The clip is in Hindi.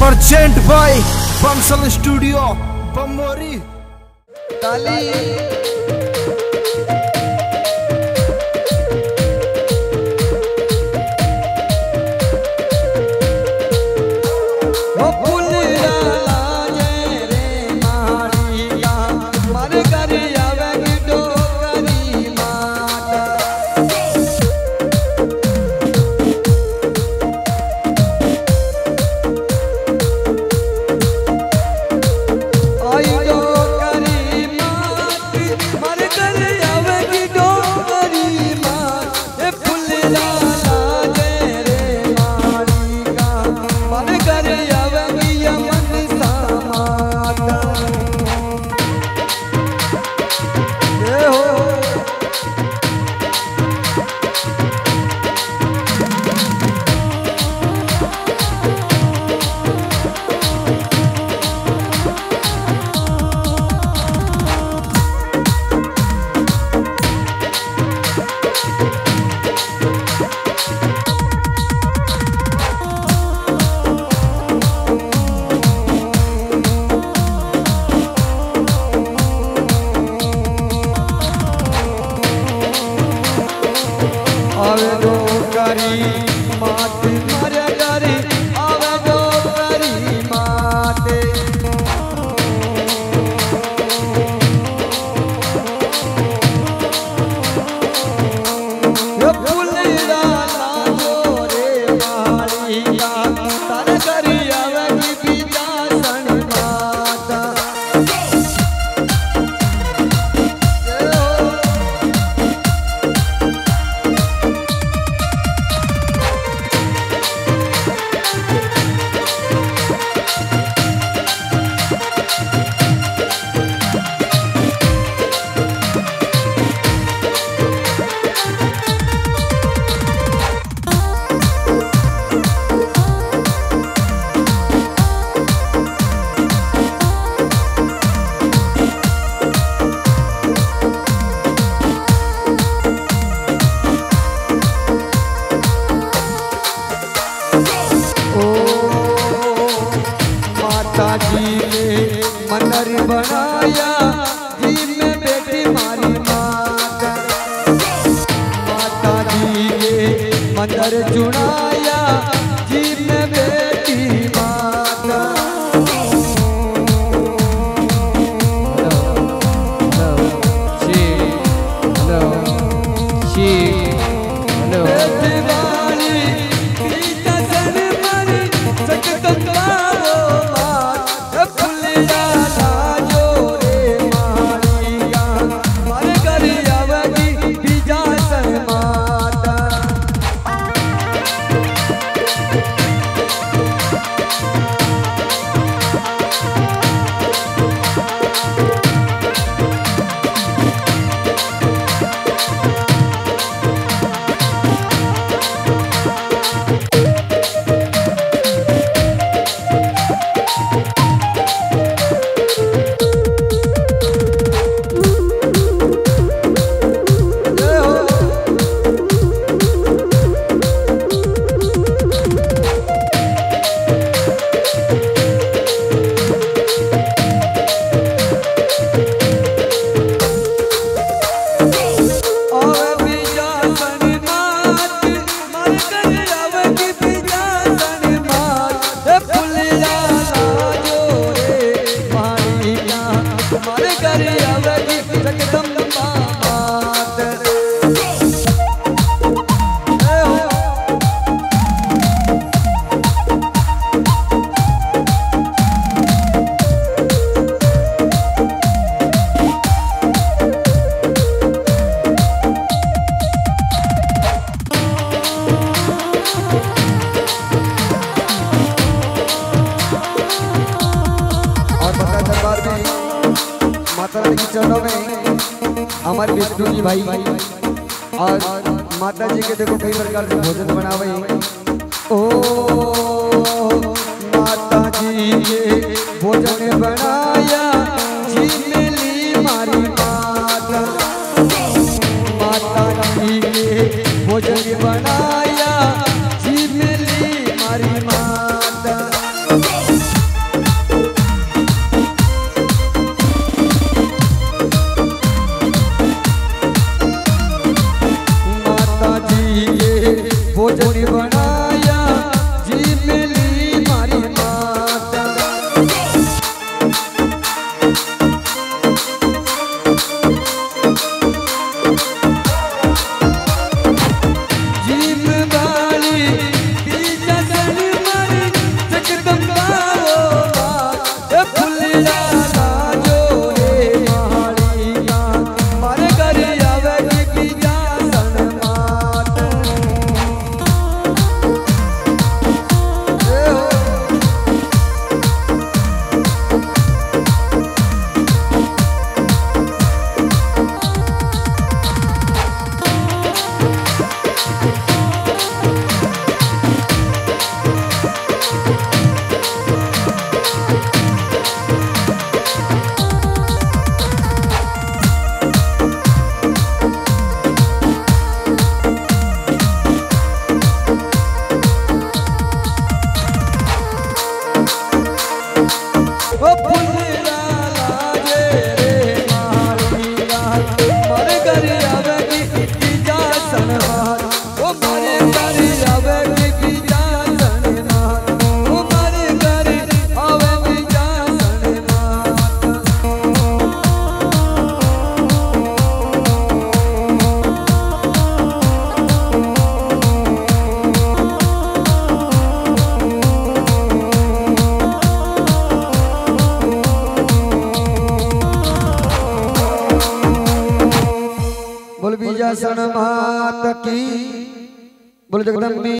Parchment by Bansal studio Bamori ताली 太阳出来。मंदिर चुना माता जी के चरणों में हमारे विष्णु जी भाई, और माता जी के देखो कई प्रकार से भोजन बनावे। ओ माता जी के भोजन बनाया माता। जी के भोजन बनाया। बोल सन मात की। बोल जगदम्बी।